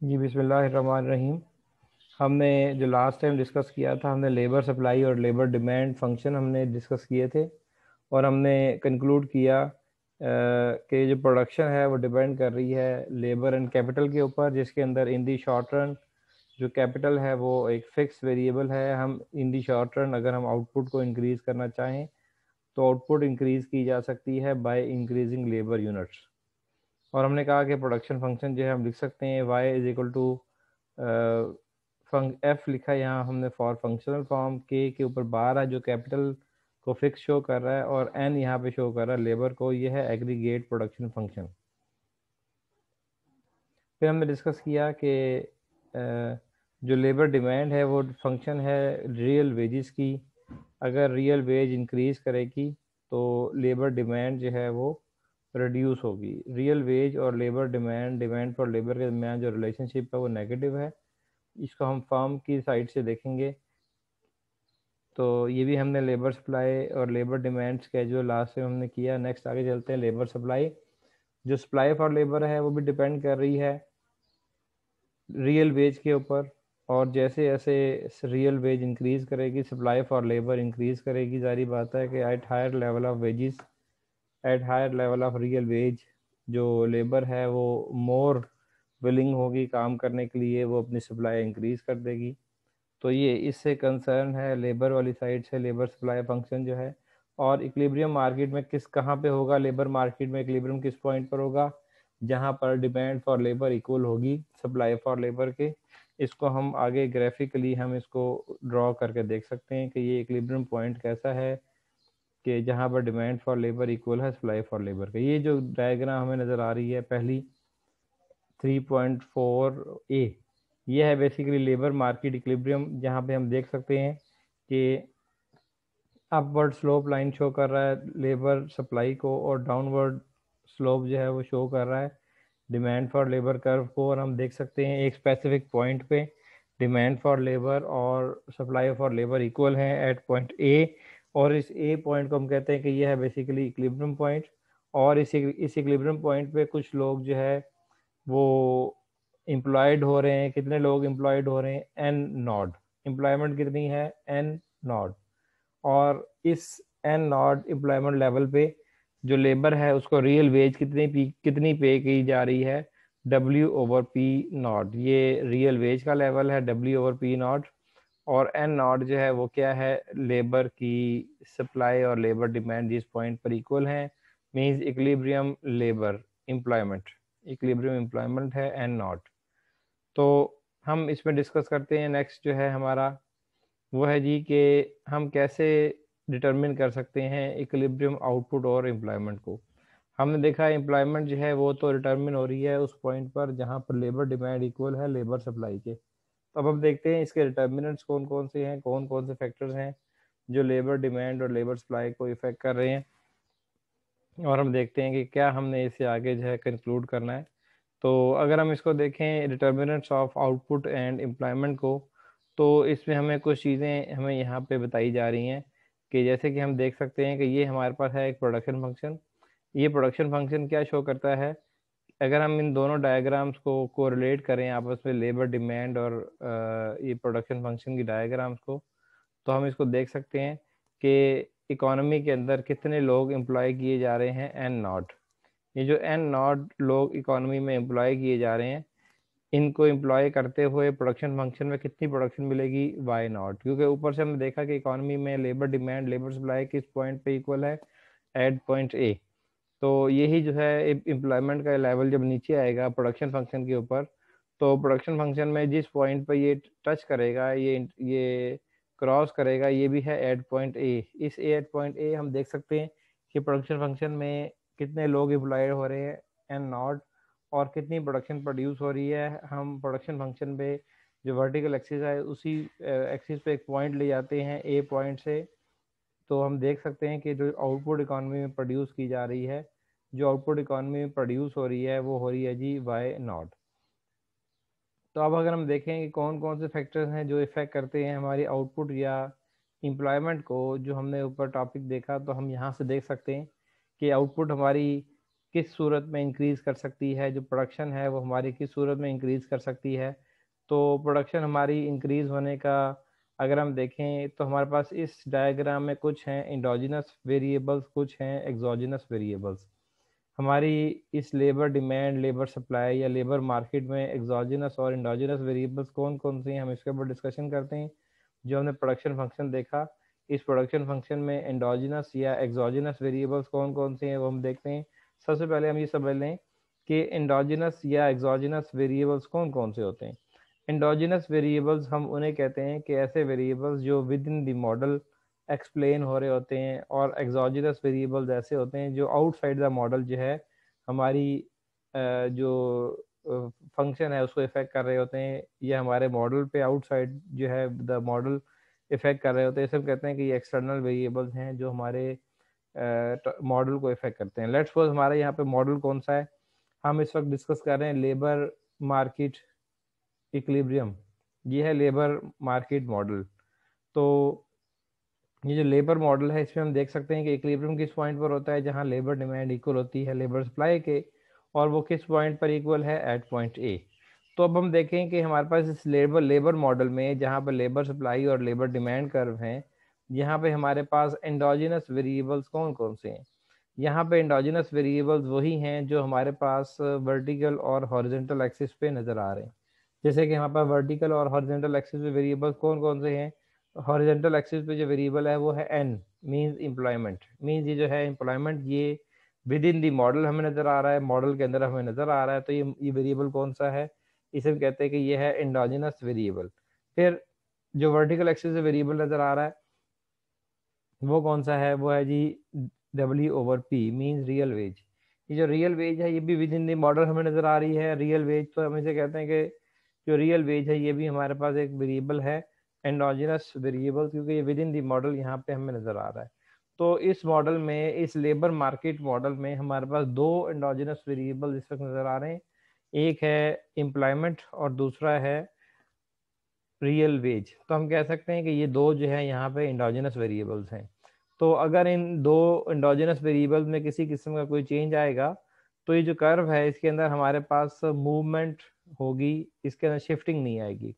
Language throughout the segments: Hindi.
जी, बिस्मिल्लाहिर्रहमानिर्रहीम। हमने जो लास्ट टाइम डिस्कस किया था, हमने लेबर सप्लाई और लेबर डिमांड फ़ंक्शन हमने डिस्कस किए थे और हमने कंक्लूड किया कि जो प्रोडक्शन है, वो डिपेंड कर रही है लेबर एंड कैपिटल के ऊपर, जिसके अंदर इन दी शॉर्ट रन जो कैपिटल है, वो एक फिक्स वेरिएबल है। हम इन दी शॉर्ट रन अगर हम आउटपुट को इंक्रीज़ करना चाहें तो आउटपुट इंक्रीज़ की जा सकती है बाय इंक्रीजिंग लेबर यूनिट्स और हमने कहा कि प्रोडक्शन फ़ंक्शन जो है हम लिख सकते हैं Y is equal to F लिखा यहाँ हमने फॉर फंक्शनल फॉर्म के के ऊपर बार है जो कैपिटल को फिक्स शो कर रहा है और एन यहाँ पे शो कर रहा है लेबर को यह है एग्रीगेट प्रोडक्शन फ़ंक्शन फिर हमने डिस्कस किया कि जो लेबर डिमांड है वो फ़ंक्शन है रियल वेजेस की। अगर रियल वेज इंक्रीज करेगी तो लेबर डिमांड जो है वो रिड्यूस होगी। रियल वेज और labour demand demand for labour के दरमियान जो रिलेशनशिप है वो नेगेटिव है। इसको हम फार्म की साइड से देखेंगे। तो ये भी हमने लेबर सप्लाई और लेबर डिमांड स्केजुअल लास्ट में हमने किया। नेक्स्ट आगे चलते हैं लेबर सप्लाई जो सप्लाई फॉर लेबर है वो भी डिपेंड कर रही है रियल वेज के ऊपर। और जैसे जैसे रियल वेज इंक्रीज करेगी सप्लाई फॉर लेबर इंक्रीज करेगी, जारी बात है कि at higher level of wages at higher level of real wage जो लेबर है, वो मोर विलिंग होगी काम करने के लिए, वो अपनी सप्लाई इंक्रीज कर देगी। तो ये इससे कंसर्न है लेबर वाली साइड से लेबर सप्लाई फ़ंक्शन जो है। और इक्लिब्रियम मार्केट में किस, कहाँ पे होगा लेबर मार्केट में इक्लिब्रियम किस पॉइंट पर होगा? जहाँ पर डिमांड फॉर लेबर इक्वल होगी सप्लाई फॉर लेबर के। इसको हम आगे ग्राफिकली हम इसको ड्रॉ करके देख सकते हैं कि ये इक्लिब्रियम पॉइंट कैसा है। कि जहाँ पर डिमांड फॉर लेबर इक्वल है सप्लाई फॉर लेबर का। ये जो डायग्राम हमें नज़र आ रही है, पहली 3.4 ए ये है बेसिकली लेबर मार्केट इक्विलिब्रियम जहाँ पे हम देख सकते हैं कि अपवर्ड स्लोप लाइन शो कर रहा है लेबर सप्लाई को और डाउनवर्ड स्लोप जो है वो शो कर रहा है डिमांड फॉर लेबर कर्व को। और हम देख सकते हैं एक स्पेसिफिक पॉइंट पे डिमांड फॉर लेबर और सप्लाई फॉर लेबर इक्वल है एट पॉइंट ए और इस ए पॉइंट को हम कहते हैं कि यह है बेसिकली इक्लिब्रियम पॉइंट और इस इस इक्लिब्रियम पॉइंट पे कुछ लोग जो है वो एम्प्लॉयड हो रहे हैं। कितने लोग एम्प्लॉयड हो रहे हैं? एन नॉड एम्प्लॉयमेंट कितनी है? एन नॉड और इस एन नॉड एम्प्लॉयमेंट लेवल पे जो लेबर है, उसको रियल वेज कितनी पी, कितनी पे की जा रही है? डब्ल्यू ओवर पी नॉट ये रियल वेज का लेवल है डब्ल्यू ओवर पी नॉट और एन नॉट जो है वो क्या है? लेबर की सप्लाई और लेबर डिमांड जिस पॉइंट पर इक्वल है means equilibrium labour employment equilibrium employment है एन नॉट तो हम इसमें डिस्कस करते हैं नेक्स्ट जो है हमारा, वो है जी कि हम कैसे डिटरमिन कर सकते हैं इक्लिब्रियम आउटपुट और एम्प्लॉयमेंट को। हमने देखा एम्प्लॉयमेंट जो है वो तो डिटरमिन हो रही है उस पॉइंट पर जहाँ पर लेबर डिमांड इक्वल है लेबर सप्लाई के। तो अब हम देखते हैं इसके डिटर्मिनेंट्स कौन कौन से हैं कौन कौन से फैक्टर्स हैं जो लेबर डिमांड और लेबर सप्लाई को इफ़ेक्ट कर रहे हैं। और हम देखते हैं कि क्या हमने इसे आगे जो है कंक्लूड करना है। तो अगर हम इसको देखें determinants of output and employment को तो इसमें हमें कुछ चीज़ें हमें यहाँ पे बताई जा रही हैं कि जैसे कि हम देख सकते हैं कि ये हमारे पास है एक प्रोडक्शन फ़ंक्शन ये प्रोडक्शन फ़ंक्शन क्या शो करता है? अगर हम इन दोनों डायग्राम्स को कोरिलेट करें आपस में लेबर डिमांड और ये प्रोडक्शन फ़ंक्शन की डायग्राम्स को तो हम इसको देख सकते हैं कि इकोनॉमी के अंदर कितने लोग एम्प्लॉय किए जा रहे हैं एन नॉट ये जो एन नॉट लोग इकोनॉमी में एम्प्लॉय किए जा रहे हैं, इनको एम्प्लॉय करते हुए प्रोडक्शन फ़ंक्शन में कितनी प्रोडक्शन मिलेगी? वाई नॉट क्योंकि ऊपर से हमने देखा कि इकोनॉमी में लेबर डिमांड लेबर सप्लाई किस पॉइंट पे इक्वल है? एट पॉइंट ए तो यही जो है एम्प्लॉयमेंट का लेवल जब नीचे आएगा प्रोडक्शन फ़ंक्शन के ऊपर तो प्रोडक्शन फ़ंक्शन में जिस पॉइंट पर ये टच करेगा, ये ये क्रॉस करेगा, ये भी है एट पॉइंट ए इस एट पॉइंट ए हम देख सकते हैं कि प्रोडक्शन फ़ंक्शन में कितने लोग एम्प्लॉयड हो रहे हैं एंड नॉट और कितनी प्रोडक्शन प्रोड्यूस हो रही है। हम प्रोडक्शन फ़ंक्शन पे जो वर्टिकल एक्सिस है, उसी एक्सिस पे एक पॉइंट ले जाते हैं ए पॉइंट से। तो हम देख सकते हैं कि जो आउटपुट इकोनॉमी में प्रोड्यूस की जा रही है जो आउटपुट इकॉनमी में प्रोड्यूस हो रही है, वो हो रही है जी वाई नॉट तो अब अगर हम देखें कि कौन कौन से फैक्टर्स हैं जो इफ़ेक्ट करते हैं हमारी आउटपुट या एम्प्लॉयमेंट को, जो हमने ऊपर टॉपिक देखा तो हम यहाँ से देख सकते हैं कि आउटपुट हमारी किस सूरत में इंक्रीज कर सकती है, जो प्रोडक्शन है वो हमारी किस सूरत में इंक्रीज कर सकती है. तो प्रोडक्शन हमारी इंक्रीज होने का अगर हम देखें तो हमारे पास इस डायग्राम में कुछ हैं इंडोजिनस वेरिएबल्स कुछ हैं एक्सोजिनस वेरिएबल्स हमारी इस लेबर डिमांड लेबर सप्लाई या लेबर मार्केट में एक्सोजिनस और इंडोजिनस वेरिएबल्स कौन कौन से हैं, हम इसके ऊपर डिस्कशन करते हैं। जो हमने प्रोडक्शन फ़ंक्शन देखा, इस प्रोडक्शन फ़ंक्शन में एंडोजिनस या एक्सोजिनस वेरिएबल्स कौन कौन से हैं, वो हम देखते हैं। सबसे पहले हम ये समझ लें कि एंडोजिनस या एक्सोजिनस वेरिएबल्स कौन कौन से होते हैं। एंडोजिनस वेरिएबल्स हम उन्हें कहते हैं कि ऐसे वेरिएबल्स जो within the model explain हो रहे होते हैं और एक्सोजिनस वेरिएबल्स ऐसे होते हैं, जो आउटसाइड द मॉडल जो है, हमारी जो फ़ंक्शन है, उसको इफ़ेक्ट कर रहे होते हैं, ये हमारे मॉडल पे आउटसाइड जो है द मॉडल इफ़ेक्ट कर रहे होते हैं। सब कहते हैं कि ये एक्सटर्नल वेरिएबल्स हैं, जो हमारे मॉडल को इफ़ेक्ट करते हैं। लेट्स सपोज़ हमारे यहाँ पे मॉडल कौन सा है? हम इस वक्त डिस्कस कर रहे हैं लेबर मार्केट इक्लिब्रियम ये है लेबर मार्केट मॉडल तो ये जो लेबर मॉडल है, इसमें हम देख सकते हैं कि इक्लिब्रियम किस पॉइंट पर होता है, जहाँ लेबर डिमांड इक्वल होती है लेबर सप्लाई के, और वो किस पॉइंट पर इक्वल है एट पॉइंट ए तो अब हम देखें कि हमारे पास इस लेबर लेबर मॉडल में जहाँ पर लेबर सप्लाई और लेबर डिमांड कर्व हैं, यहाँ पे हमारे पास एंडोजिनस वेरिएबल्स कौन कौन से हैं? यहाँ पे एंडोजिनस वेरिएबल्स वही हैं जो हमारे पास वर्टिकल और हॉरिजेंटल एक्सिस पे नज़र आ रहे हैं। जैसे कि हमारे पास वर्टिकल और हॉरिजेंटल एक्सिस पे वेरिएबल्स कौन कौन से हैं? हॉरिजेंटल एक्सिस पे जो वेरिएबल है वो है एन मींस एम्प्लॉयमेंट मींस ये जो है एम्प्लॉयमेंट ये विद इन दी मॉडल हमें नज़र आ रहा है मॉडल के अंदर हमें नज़र आ रहा है तो ये ये वेरिएबल कौन सा है? इसे हम कहते हैं कि ये है एंडोजिनस वेरिएबल फिर जो वर्टिकल एक्सिस से वेरिएबल नज़र आ रहा है, वो कौन सा है? वो है जी W over P means real wage ये जो रियल वेज है, ये भी विद इन दी मॉडल हमें नज़र आ रही है. रियल वेज तो हम इसे कहते हैं कि जो रियल वेज है, ये भी हमारे पास एक वेरिएबल है. एंडोजिनस वेरिएबल क्योंकि ये विद इन दी मॉडल यहाँ पे हमें नज़र आ रहा है। तो इस मॉडल में, इस लेबर मार्केट मॉडल में हमारे पास दो एंडोजिनस वेरिएबल इस वक्त नज़र आ रहे हैं। एक है एम्प्लॉयमेंट और दूसरा है रियल वेज तो हम कह सकते हैं कि ये दो जो है, यहाँ पे इंडोजिनस वेरिएबल्स हैं। तो अगर इन दो इंडोजिनस वेरिएबल्स में किसी किस्म का कोई चेंज आएगा तो ये जो कर्व है, इसके अंदर हमारे पास मूवमेंट होगी, इसके अंदर शिफ्टिंग नहीं आएगी।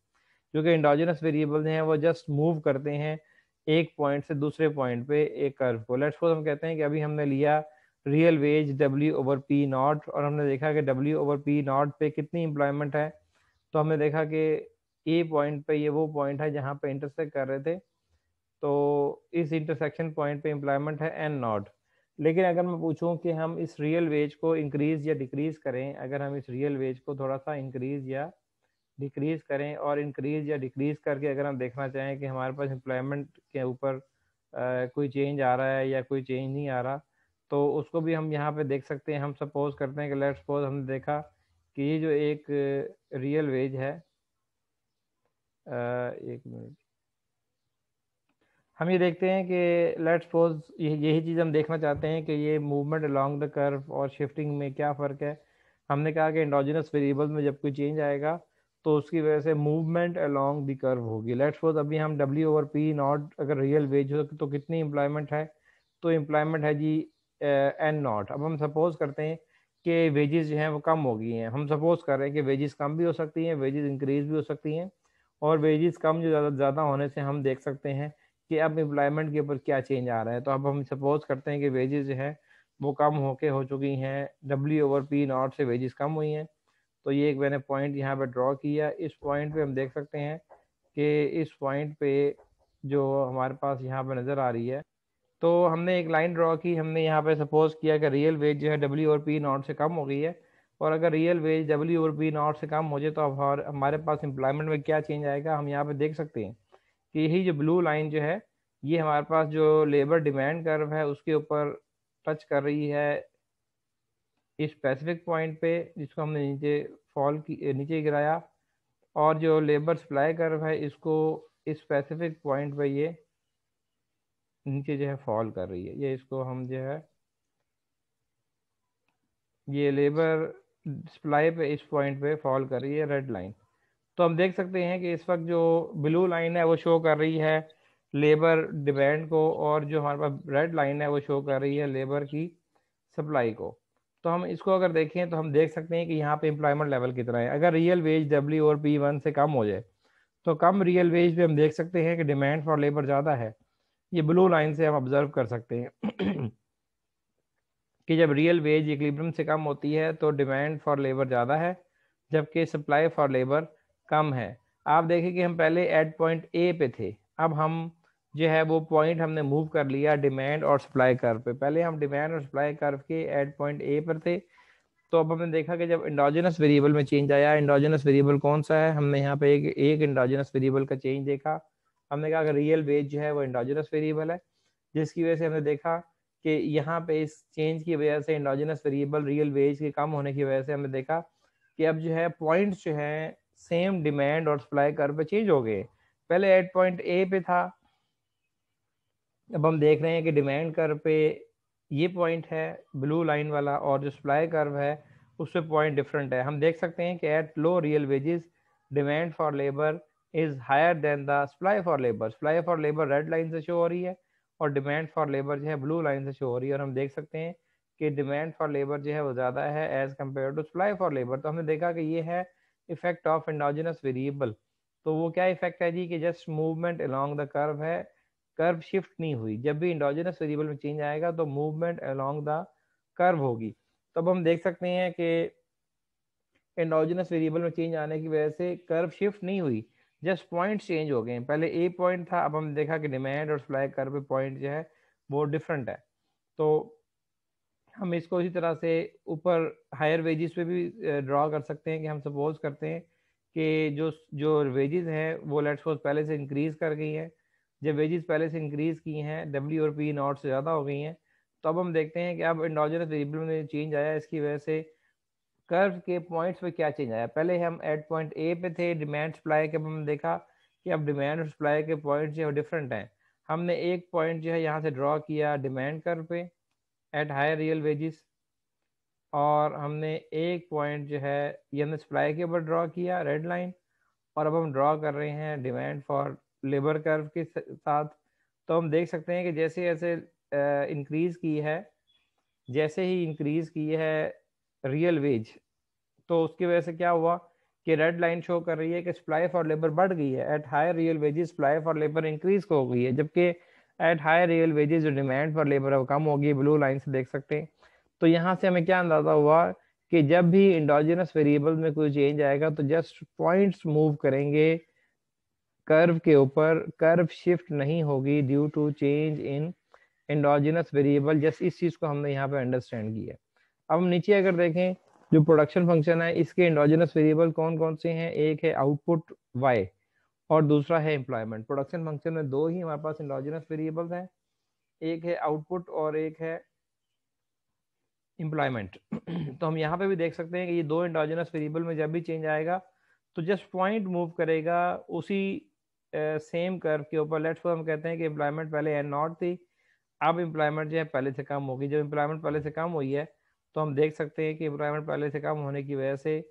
क्योंकि इंडोजिनस वेरिएबल्स हैं वो जस्ट मूव करते हैं एक पॉइंट से दूसरे पॉइंट पे एक कर्व को। लेट्स हम कहते हैं कि अभी हमने लिया real wage W over P naught और हमने देखा कि डब्ल्यू ओवर पी नॉट पे कितनी एम्प्लॉयमेंट है। तो हमने देखा कि ए पॉइंट पे ये वो पॉइंट है जहाँ पे इंटरसेक्ट कर रहे थे। तो इस इंटरसेक्शन पॉइंट पे एम्प्लॉयमेंट है एन नॉट लेकिन अगर मैं पूछूँ कि हम इस रियल वेज को इंक्रीज या डिक्रीज करें, अगर हम इस रियल वेज को थोड़ा सा इंक्रीज या डिक्रीज करें और इंक्रीज या डिक्रीज करके अगर हम देखना चाहें कि हमारे पास एम्प्लॉयमेंट के ऊपर कोई चेंज आ रहा है या कोई चेंज नहीं आ रहा तो उसको भी हम यहाँ पे देख सकते हैं। हम सपोज़ करते हैं कि लेट सपोज़ हमने देखा कि ये जो एक रियल वेज है एक मिनट हम ये देखते हैं कि लेट सपोज़ ये, यही चीज़ हम देखना चाहते हैं कि ये मूवमेंट अलॉन्ग द कर्व और शिफ्टिंग में क्या फ़र्क है। हमने कहा कि इंडोजिनस वेरिएबल में जब कोई चेंज आएगा तो उसकी वजह से मूवमेंट अलोंग दी कर्व होगी। लेट सपोज़ अभी हम डब्ल्यू ओवर पी नॉट अगर रियल वेज हो तो कितनी एम्प्लॉयमेंट है? तो एम्प्लॉयमेंट है जी एन नॉट अब हम सपोज़ करते हैं कि वेजेस जो हैं वो कम हो गई हैं। हम सपोज़ कर रहे हैं कि वेजेस कम भी हो सकती हैं वेजेस इंक्रीज भी हो सकती हैं। और वेजेस कम जो ज़्यादा ज़्यादा होने से हम देख सकते हैं कि अब एम्प्लॉयमेंट के ऊपर क्या चेंज आ रहा है। तो अब हम सपोज़ करते हैं कि वेजेस जो है वो कम होके हो चुकी हैं। डब्ल्यू ओवर पी नॉट से वेजेस कम हुई हैं। तो ये एक मैंने पॉइंट यहाँ पे ड्रॉ किया। इस पॉइंट पे हम देख सकते हैं कि इस पॉइंट पे जो हमारे पास यहाँ पे नज़र आ रही है तो हमने एक लाइन ड्रॉ की। हमने यहाँ पे सपोज़ किया कि रियल वेज जो है डब्ल्यू और पी नॉट से कम हो गई है। और अगर रियल वेज डब्ल्यू और पी नॉट से कम हो जाए तो हमारे पास एम्प्लॉयमेंट में क्या चेंज आएगा? हम यहाँ पे देख सकते हैं कि यही जो ब्लू लाइन जो है, ये हमारे पास जो लेबर डिमांड कर्व है, उसके ऊपर टच कर रही है। स्पेसिफिक पॉइंट पे जिसको हमने नीचे फॉल की नीचे गिराया और जो लेबर सप्लाई कर्व है, इसको इस स्पेसिफिक पॉइंट पे ये नीचे जो है फॉल कर रही है। ये इसको हम जो है, ये लेबर सप्लाई पे इस पॉइंट पे फॉल कर रही है रेड लाइन तो हम देख सकते हैं कि इस वक्त जो ब्लू लाइन है, वो शो कर रही है लेबर डिमांड को और जो हमारे पास रेड लाइन है, वो शो कर रही है लेबर की सप्लाई को। तो हम इसको अगर देखें तो हम देख सकते हैं कि यहाँ पे एम्प्लॉयमेंट लेवल कितना है। अगर रियल वेज डब्ल्यू और पी वन से कम हो जाए तो कम रियल वेज पे हम देख सकते हैं कि डिमांड फॉर लेबर ज़्यादा है। ये ब्लू लाइन से हम ऑब्ज़र्व कर सकते हैं कि जब रियल वेज इक्लिब्रियम से कम होती है तो डिमांड फॉर लेबर ज़्यादा है, जबकि सप्लाई फॉर लेबर कम है। आप देखें कि हम पहले एट पॉइंट ए पे थे, अब हम जो है वो पॉइंट हमने मूव कर लिया डिमांड और सप्लाई कर्व पे। पहले हम डिमांड और सप्लाई कर्व के एट पॉइंट ए पर थे। तो अब हमने देखा कि जब इंडोजिनस वेरिएबल में चेंज आया इंडोजिनस वेरिएबल कौन सा है? हमने यहाँ पे एक एक इंडोजिनस वेरिएबल का चेंज देखा। हमने कहा कि रियल वेज जो है वो इंडोजिनस वेरिएबल है, जिसकी वजह से हमने देखा कि यहाँ पे इस चेंज की वजह से इंडोजिनस वेरिएबल रियल वेज के कम होने की वजह से हमने देखा कि अब जो है पॉइंट्स जो है सेम डिमांड और सप्लाई कर पे चेंज हो गए। पहले एट पॉइंट ए पे था अब हम देख रहे हैं कि डिमांड कर पे ये पॉइंट है ब्लू लाइन वाला, और जो सप्लाई कर्व है उससे पॉइंट डिफरेंट है। हम देख सकते हैं कि at low real wages demand for labour is higher than the supply for labour supply for labour red line से शो हो रही है, और डिमांड फॉर लेबर जो है ब्लू लाइन से शो हो रही है। और हम देख सकते हैं कि डिमांड फॉर लेबर जो है वो ज़्यादा है as compare to supply for labour तो हमने देखा कि ये है इफ़ेक्ट ऑफ़ इंडोजिनस वेरिएबल तो वो क्या इफ़ेक्ट है जी कि just movement along the curve है कर्व शिफ्ट नहीं हुई। जब भी इंडोजिनस वेरिएबल में चेंज आएगा तो मूवमेंट अलॉन्ग द कर्व होगी। तो अब हम देख सकते हैं कि इंडोजिनस वेरिएबल में चेंज आने की वजह से कर्व शिफ्ट नहीं हुई। जस्ट पॉइंट चेंज हो गए पहले ए पॉइंट था, अब हम देखा कि डिमांड और सप्लाई कर्व पे पॉइंट जो है वो डिफरेंट है। तो हम इसको इसी तरह से ऊपर हायर वेजेस पे भी ड्रॉ कर सकते हैं कि हम सपोज़ करते हैं कि जो जो वेजेस हैं वो लेट्स सपोज़ पहले से इंक्रीज कर गई हैं। जब वेजेस पहले से इंक्रीज की हैं डब्ल्यू और पी नॉट से ज़्यादा हो गई हैं तो अब हम देखते हैं कि अब इंडोजनस वेरिएबल में चेंज आया, इसकी वजह से कर्व के पॉइंट्स पे क्या चेंज आया? पहले हम एट पॉइंट ए पे थे डिमांड सप्लाई के, अब हम देखा कि अब डिमांड और सप्लाई के पॉइंट जो है डिफरेंट हैं। हमने एक पॉइंट जो है यहाँ से ड्रॉ किया डिमांड कर्व पे एट हायर रियल वेजेस और हमने एक पॉइंट जो है ये हमने सप्लाई के ऊपर ड्रॉ किया रेड लाइन और अब हम ड्रॉ कर रहे हैं डिमांड फॉर लेबर कर्व के साथ तो हम देख सकते हैं कि जैसे जैसे इंक्रीज की है, जैसे ही इंक्रीज की है रियल वेज तो उसकी वजह से क्या हुआ कि रेड लाइन शो कर रही है कि सप्लाई फॉर लेबर बढ़ गई है at higher real wages supply for labour increase हो गई है, जबकि एट हायर रियल वेजेस जो डिमांड फॉर लेबर है कम होगी ब्लू लाइन से देख सकते हैं। तो यहाँ से हमें क्या अंदाज़ा हुआ कि जब भी इंडोजिनस वेरिएबल में कोई चेंज आएगा तो जस्ट पॉइंट्स मूव करेंगे कर्व के ऊपर कर्व शिफ्ट नहीं होगी due to change in endogenous variable just इस चीज़ को हमने यहाँ पे अंडरस्टैंड किया अब नीचे अगर देखें, जो प्रोडक्शन फ़ंक्शन है, इसके इंडोजिनस वेरिएबल कौन कौन से हैं? एक है आउटपुट वाई और दूसरा है एम्प्लॉयमेंट प्रोडक्शन फ़ंक्शन में दो ही हमारे पास इंडोजिनस वेरिएबल्स हैं। एक है आउटपुट और एक है एम्प्लॉयमेंट तो हम यहाँ पे भी देख सकते हैं कि ये दो इंडोजिनस वेरिएबल में जब भी चेंज आएगा तो जस्ट पॉइंट मूव करेगा, उसी सेम कर्व के ऊपर लेट्स हम कहते हैं कि एम्प्लॉयमेंट पहले एन नॉट थी। अब एम्प्लॉयमेंट जो है पहले से कम होगी। जब एम्प्लॉयमेंट पहले से कम हुई है तो हम देख सकते हैं कि एम्प्लॉयमेंट पहले से कम होने की वजह से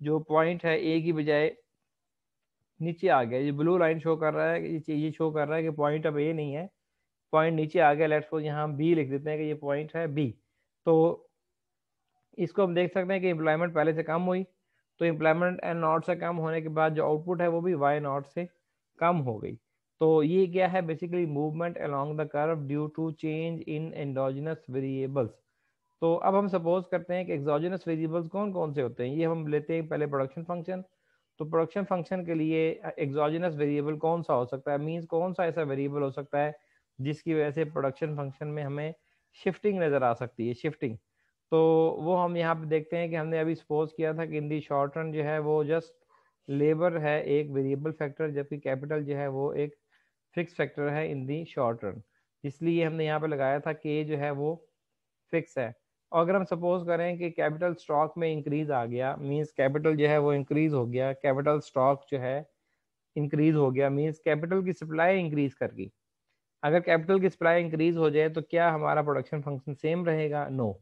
जो पॉइंट है ए की बजाय नीचे आ गया। ये ब्लू लाइन शो कर रहा है, ये ये शो कर रहा है कि पॉइंट अब ए नहीं है। पॉइंट नीचे आ गया लेट्स सपोज़ यहाँ हम बी लिख देते हैं कि ये पॉइंट है बी तो इसको हम देख सकते हैं कि एम्प्लॉयमेंट पहले से कम हुई। तो एम्प्लॉयमेंट एन नॉट से कम होने के बाद जो आउटपुट है, वो भी वाई नॉट से कम हो गई। तो ये क्या है? Basically movement along the curve due to change in endogenous variables तो अब हम सपोज़ करते हैं कि एक्सोजिनस वेरिएबल्स कौन कौन से होते हैं? ये हम लेते हैं पहले प्रोडक्शन फ़ंक्शन तो प्रोडक्शन फ़ंक्शन के लिए एक्सोजिनस वेरिएबल कौन सा हो सकता है? मींस कौन सा ऐसा वेरिएबल हो सकता है, जिसकी वजह से प्रोडक्शन फ़ंक्शन में हमें शिफ्टिंग नज़र आ सकती है शिफ्टिंग तो वो हम यहाँ पे देखते हैं कि हमने अभी सपोज़ किया था कि इन दी शॉर्ट रन जो है वो जस्ट लेबर है एक वेरिएबल फैक्टर जबकि कैपिटल जो है वो एक फिक्स फैक्टर है इन दी शॉर्ट रन इसलिए हमने यहाँ पे लगाया था कि जो है वो फिक्स है। और अगर हम सपोज़ करें कि कैपिटल स्टॉक में इंक्रीज आ गया मींस कैपिटल जो है वो इंक्रीज हो गया कैपिटल स्टॉक जो है इंक्रीज हो गया मींस कैपिटल की सप्लाई इंक्रीज कर गई अगर कैपिटल की सप्लाई इंक्रीज हो जाए तो क्या हमारा प्रोडक्शन फ़ंक्शन सेम रहेगा? No no.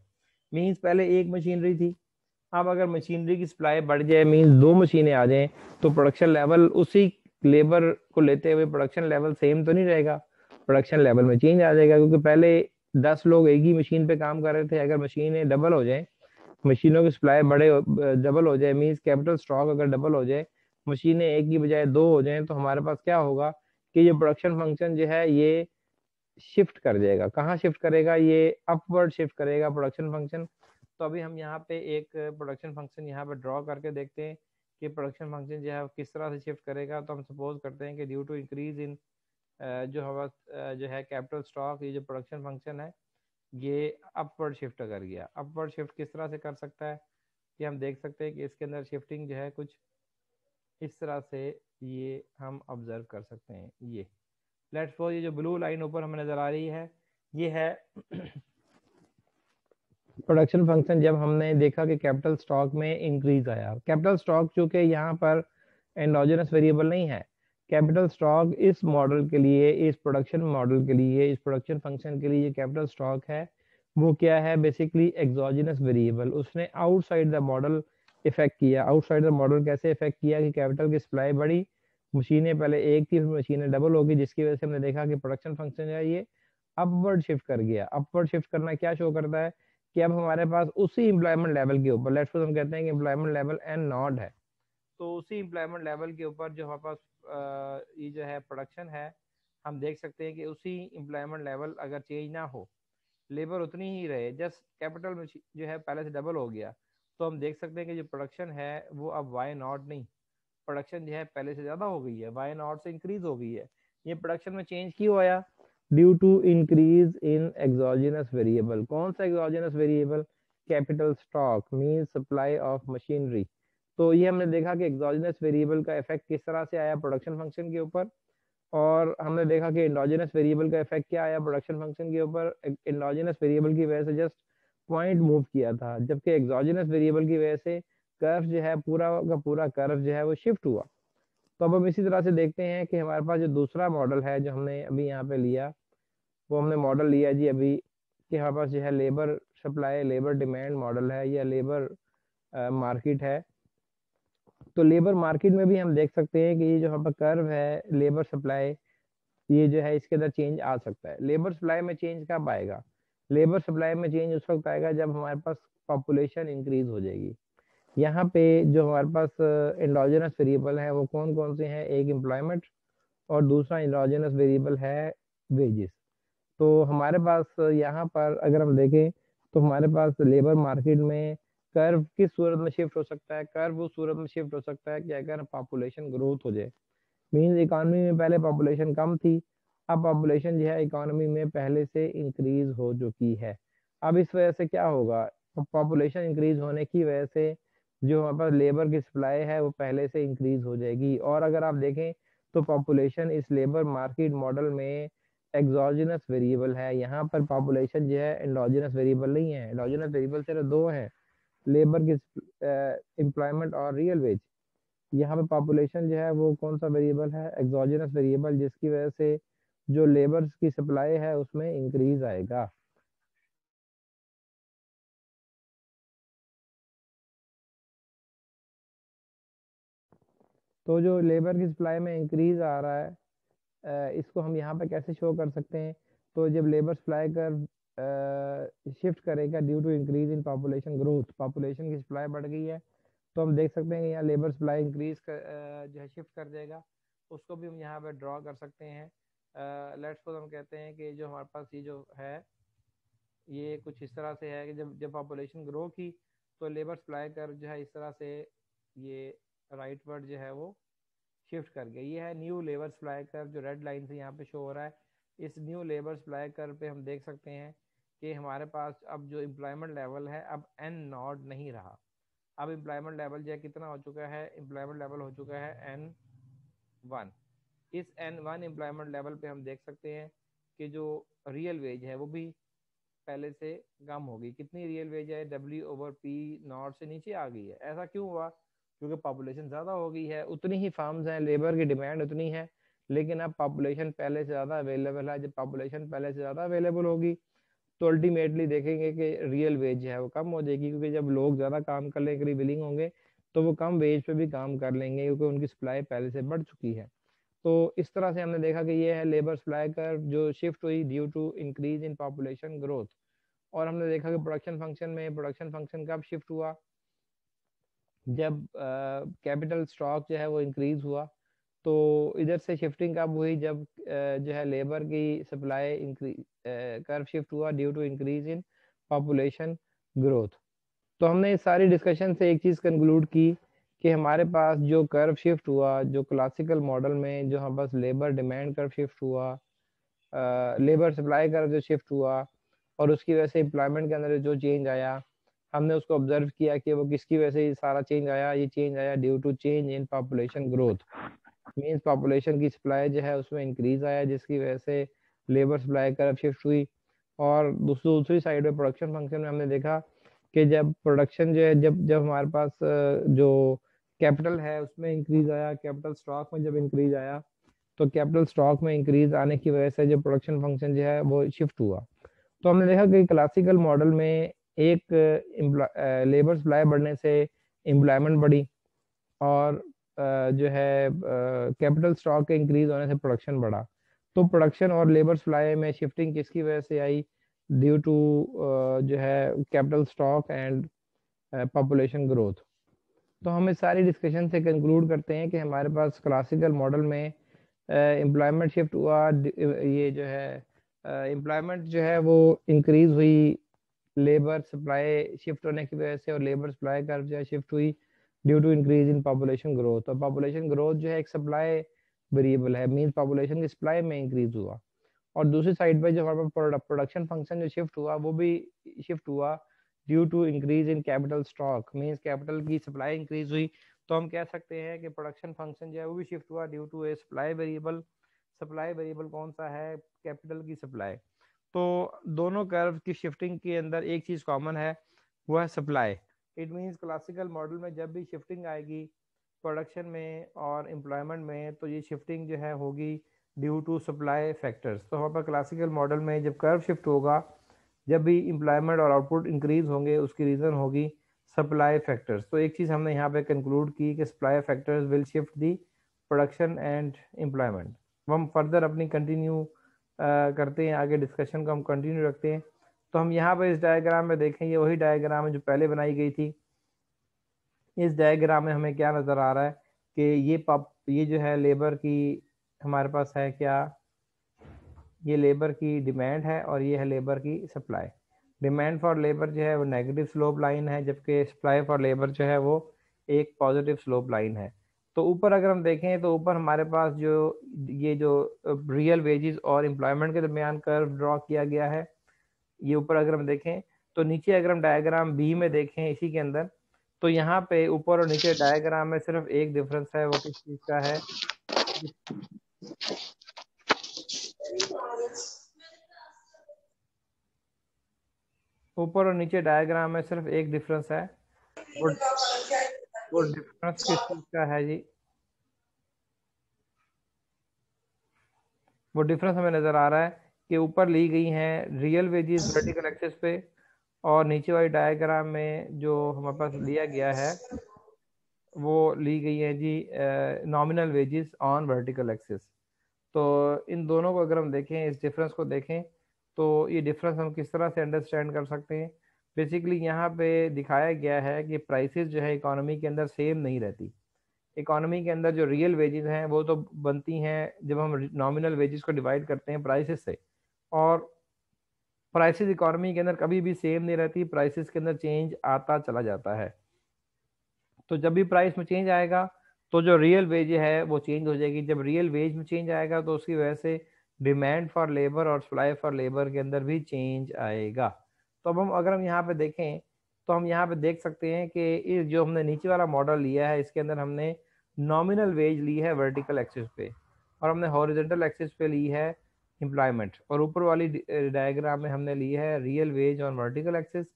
मींस पहले एक मशीनरी थी अब अगर मशीनरी की सप्लाई बढ़ जाए मीन्स दो मशीनें आ जाएँ तो प्रोडक्शन लेवल उसी लेबर को लेते हुए प्रोडक्शन लेवल सेम तो नहीं रहेगा। प्रोडक्शन लेवल में चेंज आ जाएगा, क्योंकि पहले दस लोग एक ही मशीन पे काम कर रहे थे। अगर मशीनें डबल हो जाए, मशीनों की सप्लाई बड़े डबल हो जाए मीन्स कैपिटल स्टॉक अगर डबल हो जाए, मशीनें एक की बजाय दो हो जाएँ तो हमारे पास क्या होगा कि ये प्रोडक्शन फ़ंक्शन जो है, ये शिफ्ट कर जाएगा। कहाँ शिफ्ट करेगा? ये अपवर्ड शिफ्ट करेगा प्रोडक्शन फ़ंक्शन तो अभी हम यहाँ पे एक प्रोडक्शन फ़ंक्शन यहाँ पे ड्रॉ करके देखते हैं कि प्रोडक्शन फ़ंक्शन जो है किस तरह से शिफ्ट करेगा। तो हम सपोज़ करते हैं कि ड्यू टू इंक्रीज इन जो हमारा जो है कैपिटल स्टॉक ये जो प्रोडक्शन फ़ंक्शन है, ये अपवर्ड शिफ्ट कर गया। अपवर्ड शिफ्ट किस तरह से कर सकता है? कि हम देख सकते हैं कि इसके अंदर शिफ्टिंग जो है कुछ इस तरह से ये हम ऑब्ज़र्व कर सकते हैं। ये। लेट्स सपोज़ ये जो ब्लू लाइन ऊपर हमें नज़र आ रही है, ये है प्रोडक्शन फ़ंक्शन जब हमने देखा कि कैपिटल स्टॉक में इंक्रीज आया। कैपिटल स्टॉक चूँकि यहाँ पर एंडोजनस वेरिएबल नहीं है। कैपिटल स्टॉक इस मॉडल के लिए, इस प्रोडक्शन मॉडल के लिए, इस प्रोडक्शन फ़ंक्शन के लिए कैपिटल स्टॉक है, वो क्या है? बेसिकली एक्सोजिनस वेरिएबल उसने आउटसाइड द मॉडल इफ़ेक्ट किया। आउटसाइड द मॉडल कैसे इफ़ेक्ट किया कि कैपिटल की सप्लाई बढ़ी? मशीनें पहले एक थी मशीनें डबल होगी जिसकी वजह से हमने देखा कि प्रोडक्शन फ़ंक्शन है ये अपवर्ड शिफ्ट कर गया। अपवर्ड शिफ्ट करना क्या शो करता है? कि अब हमारे पास उसी एम्प्लॉयमेंट लेवल के ऊपर लेट्स हम कहते हैं कि एम्प्लॉयमेंट लेवल एन नॉट है तो उसी एम्प्लॉयमेंट लेवल के ऊपर जो हमारे पास ये जो है प्रोडक्शन है, हम देख सकते हैं कि उसी एम्प्लॉयमेंट लेवल अगर चेंज ना हो लेबर उतनी ही रहे जस्ट कैपिटल जो है पहले से डबल हो गया तो हम देख सकते हैं कि जो प्रोडक्शन है वो अब वाई नॉट नहीं प्रोडक्शन जो है पहले से ज़्यादा हो गई है वाई नॉट से इंक्रीज हो गई है। ये प्रोडक्शन में चेंज क्यों आया? Due to increase in exogenous variable कौन सा exogenous variable capital stock mean supply of machinery तो ये हमने देखा कि एक्सोजिनस वेरिएबल का इफ़ेक्ट किस तरह से आया प्रोडक्शन फ़ंक्शन के ऊपर और हमने देखा कि इंडोजिनस वेरिएबल का इफ़ेक्ट क्या आया प्रोडक्शन फ़ंक्शन के ऊपर। इंडोजिनस वेरिएबल की वजह से जस्ट पॉइंट मूव किया था, जबकि एक्सोजिनस वेरिएबल की वजह से कर्व जो है पूरा का पूरा कर्व जो है वो शिफ्ट हुआ। तो अब हम इसी तरह से देखते हैं कि हमारे पास जो दूसरा मॉडल है जो हमने अभी यहाँ पे लिया वो हमने मॉडल लिया जी अभी, कि हमारे पास जो है labour supply labour demand model है या लेबर मार्केट है। तो लेबर मार्केट में भी हम देख सकते हैं कि ये जो पर कर्व है लेबर सप्लाई ये जो है, इसके अंदर चेंज आ सकता है। लेबर सप्लाई में चेंज कब आएगा? लेबर सप्लाई में चेंज उस वक्त आएगा जब हमारे पास पॉपुलेशन इंक्रीज हो जाएगी। यहाँ पे जो हमारे पास इंडोजनस वेरिएबल है, वो कौन कौन से हैं? एक एम्प्लॉयमेंट और दूसरा इंडोजनस वेरिएबल है वेजेस तो हमारे पास यहाँ पर अगर हम देखें तो हमारे पास लेबर मार्केट में कर्व किस सूरत में शिफ्ट हो सकता है? कर्व उस सूरत में शिफ्ट हो सकता है कि अगर पॉपुलेशन ग्रोथ हो जाए। मीन्स इकॉनमी में पहले पॉपुलेशन कम थी, अब पॉपुलेशन जो है इकोनॉमी में पहले से इंक्रीज हो चुकी है। अब इस वजह से क्या होगा? पॉपुलेशन इंक्रीज होने की वजह से जो हमारे पास लेबर की सप्लाई है, वो पहले से इंक्रीज हो जाएगी। और अगर आप देखें तो पॉपुलेशन इस लेबर मार्केट मॉडल में एक्सोजिनस वेरिएबल है। यहाँ पर पॉपुलेशन जो है एंडोजिनस वेरिएबल नहीं है। एंडोजिनस वेरिएबल सिर्फ़ दो हैं। लेबर की एम्प्लॉयमेंट और रियल वेज यहाँ पे पॉपुलेशन जो है वो कौन सा वेरिएबल है? एक्सोजिनस वेरिएबल जिसकी वजह से जो लेबर्स की सप्लाई है उसमें इंक्रीज आएगा। तो जो लेबर की सप्लाई में इंक्रीज आ रहा है इसको हम यहाँ पे कैसे शो कर सकते हैं? तो जब लेबर सप्लाई कर शिफ्ट करेगा due to increase in population growth population की सप्लाई बढ़ गई है तो हम देख सकते हैं कि यहाँ लेबर सप्लाई इंक्रीज कर जो है शिफ्ट कर जाएगा उसको भी हम यहाँ पे ड्रॉ कर सकते हैं। लेट्स सपोज़ हम कहते हैं कि जो हमारे पास ये जो है, ये कुछ इस तरह से है कि जब जब पॉपुलेशन ग्रो की तो लेबर सप्लाई कर जो है इस तरह से ये राइट वर्ड जो है वो शिफ्ट कर गया। ये है न्यू लेबर सप्लाई कर जो रेड लाइन से यहाँ पे शो हो रहा है। इस न्यू लेबर सप्लाई कर पे हम देख सकते हैं कि हमारे पास अब जो एम्प्लॉयमेंट लेवल है, अब एन नॉट नहीं रहा। अब एम्प्लॉयमेंट लेवल जो है कितना हो चुका है? एम्प्लॉयमेंट लेवल हो चुका है एन वन इस एन वन एम्प्लॉयमेंट लेवल पे हम देख सकते हैं कि जो रियल वेज है, वो भी पहले से कम होगी कितनी रियल वेज है? डब्ल्यू ओवर पी नॉट से नीचे आ गई है। ऐसा क्यों हुआ? क्योंकि पॉपुलेशन ज़्यादा हो गई है, उतनी ही फार्म्स हैं लेबर की डिमांड उतनी है, लेकिन अब पॉपुलेशन पहले से ज़्यादा अवेलेबल है, जब पॉपुलेशन पहले से ज़्यादा अवेलेबल होगी तो अल्टीमेटली देखेंगे कि रियल वेज है, वो कम हो जाएगी, क्योंकि जब लोग ज़्यादा काम कर लेंगे रिविलिंग होंगे तो वो कम वेज पे भी काम कर लेंगे, क्योंकि उनकी सप्लाई पहले से बढ़ चुकी है। तो इस तरह से हमने देखा कि ये है लेबर सप्लाई कर जो शिफ्ट हुई due to increase in population growth और हमने देखा कि प्रोडक्शन फ़ंक्शन में प्रोडक्शन फ़ंक्शन कब शिफ्ट हुआ जब कैपिटल स्टॉक जो है वो इंक्रीज हुआ तो इधर से शिफ्टिंग कब हुई जब जो है लेबर की सप्लाई इंक्रीज कर्व शिफ्ट हुआ due to increase in population growth तो हमने इस सारी डिस्कशन से एक चीज़ कंक्लूड की कि हमारे पास जो कर्व शिफ्ट हुआ, जो क्लासिकल मॉडल में जो हम बस लेबर डिमांड कर्व शिफ्ट हुआ लेबर सप्लाई कर्व जो शिफ्ट हुआ, और उसकी वजह से एम्प्लॉयमेंट के अंदर जो चेंज आया हमने उसको ऑब्ज़र्व किया कि वो किसकी वजह से सारा चेंज आया, ये चेंज आया due to change in population growth means population की सप्लाई जो है उसमें इंक्रीज आया, जिसकी वजह से लेबर सप्लाई कर्व शिफ्ट हुई। और दूसरी दूसरी साइड में प्रोडक्शन फ़ंक्शन में हमने देखा कि जब प्रोडक्शन जो है, जब जब हमारे पास जो कैपिटल है उसमें इंक्रीज आया कैपिटल स्टॉक में जब इंक्रीज आया तो कैपिटल स्टॉक में इंक्रीज आने की वजह से जो प्रोडक्शन फ़ंक्शन जो है वो शिफ्ट हुआ। तो हमने देखा कि क्लासिकल मॉडल में एक लेबर सप्लाई बढ़ने से एम्प्लॉयमेंट बढ़ी और जो है कैपिटल स्टॉक के इंक्रीज होने से प्रोडक्शन बढ़ा। तो प्रोडक्शन और लेबर सप्लाई में शिफ्टिंग किसकी वजह से आई? ड्यू टू जो है capital stock and population growth तो हम इस सारी डिस्कशन से कंक्लूड करते हैं कि हमारे पास क्लासिकल मॉडल में एम्प्लॉयमेंट शिफ्ट हुआ। ये जो है एम्प्लॉयमेंट जो है वो इंक्रीज हुई लेबर सप्लाई शिफ्ट होने की वजह से और लेबर सप्लाई कर्व जो है शिफ्ट हुई due to increase in population growth और पॉपुलेशन ग्रोथ जो है एक सप्लाई वेरिएबल है मीन पॉपुलेशन की सप्लाई में इंक्रीज हुआ। और दूसरी साइड पर जो हमारे प्रोडक्शन फ़ंक्शन जो शिफ्ट हुआ, वो भी शिफ्ट हुआ due to increase in capital stock means capital की सप्लाई इंक्रीज हुई। तो हम कह सकते हैं कि प्रोडक्शन फ़ंक्शन जो है वो भी शिफ्ट हुआ due to a supply variable supply variable कौन सा है? कैपिटल की सप्लाई तो दोनों कर्व की शिफ्टिंग के अंदर एक चीज़ कॉमन है वो है supply it means classical model में जब भी शिफ्टिंग आएगी प्रोडक्शन में और एम्प्लॉयमेंट में तो ये शिफ्टिंग जो है होगी ड्यू टू सप्लाई फैक्टर्स तो वहाँ पर क्लासिकल मॉडल में जब कर्व शिफ्ट होगा, जब भी एम्प्लॉयमेंट और आउटपुट इंक्रीज होंगे, उसकी रीज़न होगी सप्लाई फैक्टर्स तो एक चीज़ हमने यहाँ पे कंक्लूड की कि supply factors will shift the production and employment हम फर्दर अपनी कंटिन्यू करते हैं, आगे डिस्कशन को हम कंटिन्यू रखते हैं। तो हम यहाँ पर इस डायग्राम में देखें, ये वही डायग्राम है जो पहले बनाई गई थी। इस डायग्राम में हमें क्या नज़र आ रहा है कि ये पप ये जो है लेबर की हमारे पास है क्या? ये लेबर की डिमांड है और ये है लेबर की सप्लाई डिमांड फॉर लेबर जो है वो नेगेटिव स्लोप लाइन है, जबकि सप्लाई फॉर लेबर जो है वो एक पॉजिटिव स्लोप लाइन है। तो ऊपर अगर हम देखें तो ऊपर हमारे पास जो, ये जो रियल वेजेस और एम्प्लॉयमेंट के दरमियान कर्व ड्रॉ किया गया है, ये ऊपर अगर हम देखें तो नीचे अगर हम डायग्राम बी में देखें इसी के अंदर तो यहाँ पे ऊपर और नीचे डायग्राम में सिर्फ़ एक डिफरेंस है, वो किस चीज़ का है? ऊपर और नीचे डायग्राम में सिर्फ़ एक डिफरेंस है वो डिफरेंस किस चीज़ का है जी? वो डिफरेंस हमें नज़र आ रहा है कि ऊपर ली गई हैं रियल वेजेस वर्टिकल एक्सिस पे और नीचे वाली डायग्राम में जो हमारे पास लिया गया है, वो ली गई है जी nominal wages on vertical axis तो इन दोनों को अगर हम देखें, इस डिफरेंस को देखें तो ये डिफरेंस हम किस तरह से अंडरस्टैंड कर सकते हैं? बेसिकली यहाँ पे दिखाया गया है कि प्राइसेस जो है इकोनॉमी के अंदर सेम नहीं रहती। इकोनॉमी के अंदर जो रियल वेजेस हैं, वो तो बनती हैं जब हम नॉमिनल वेजेस को डिवाइड करते हैं प्राइसेस से। और प्राइसेस इकोनॉमी के अंदर कभी भी सेम नहीं रहती प्राइसेस के अंदर चेंज आता चला जाता है। तो जब भी प्राइस में चेंज आएगा तो जो रियल वेज है, वो चेंज हो जाएगी। जब रियल वेज में चेंज आएगा तो उसकी वजह से डिमांड फॉर लेबर और सप्लाई फॉर लेबर के अंदर भी चेंज आएगा। तो अब हम अगर हम यहाँ पे देखें तो हम यहाँ पे देख सकते हैं कि इस जो हमने नीचे वाला मॉडल लिया है, इसके अंदर हमने नॉमिनल वेज ली है वर्टिकल एक्सिस पे और हमने हॉरिजेंटल एक्सिस पे ली है एम्प्लॉयमेंट और ऊपर वाली डायग्राम में हमने ली है real wage on vertical axis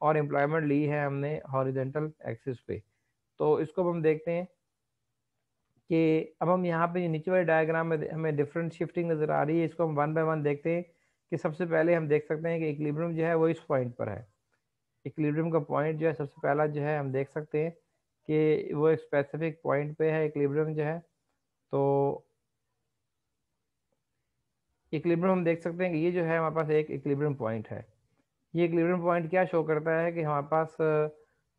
और एम्प्लॉयमेंट ली है हमने हॉरिजेंटल एक्सिस पे। तो इसको हम देखते हैं कि अब हम यहाँ पे नीचे वाले डायग्राम में हमें डिफरेंट शिफ्टिंग नज़र आ रही है, इसको हम वन बाय वन देखते हैं। कि सबसे पहले हम देख सकते हैं कि इक्लिब्रियम जो है वो इस पॉइंट पर है। इक्लिब्रियम का पॉइंट जो है, सबसे पहला जो है, हम देख सकते हैं कि वो एक स्पेसिफिक पॉइंट पे है इक्लिब्रियम जो है। तो इक्लिब्रियम हम देख सकते हैं कि ये जो है, हमारे पास एक इक्लिब्रियम पॉइंट है। ये इक्विलिब्रियम पॉइंट क्या शो करता है कि हमारे पास,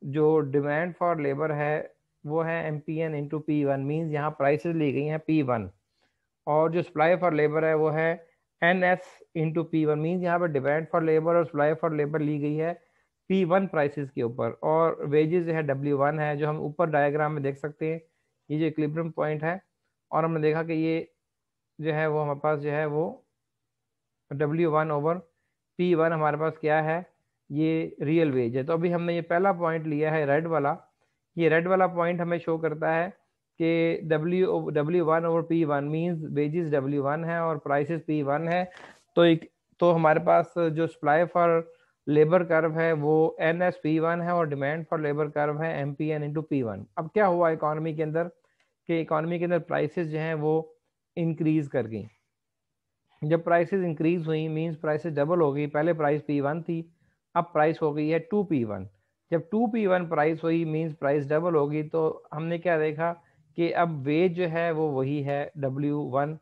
जो डिमांड फॉर लेबर है, वो है M P N into P one means यहाँ प्राइसेस ली गई हैं पी वन और जो सप्लाई फॉर लेबर है, वो है N S into P one means यहाँ पर डिमांड फॉर लेबर और सप्लाई फॉर लेबर ली गई है पी वन प्राइसेस के ऊपर और वेजेस है डब्ल्यू वन है, जो हम ऊपर डायग्राम में देख सकते हैं, ये जो इक्लिब्रियम पॉइंट है और हमने देखा कि ये जो है वो हमारे पास जो है वो W one over P one हमारे पास क्या है, ये रियल वेज है। तो अभी हमने ये पहला पॉइंट लिया है रेड वाला, ये रेड वाला पॉइंट हमें शो करता है कि W W one over P one means wages W one है और प्राइसेस पी वन है। तो एक तो हमारे पास जो सप्लाई फॉर लेबर कर्व है, वो एन एस पी वन है और डिमांड फॉर लेबर कर्व है M P N into P one अब क्या हुआ इकोनॉमी के अंदर? कि इकोनॉमी के अंदर प्राइसेस जो हैं वो इंक्रीज कर गई। जब प्राइसेस इंक्रीज हुई मींस प्राइसेस डबल हो गई। पहले प्राइस पी वन थी, अब प्राइस हो गई है टू पी वन जब टू पी वन प्राइस हुई मींस प्राइस डबल होगी तो हमने क्या देखा? कि अब वेज जो है वो वही है डब्ल्यू वन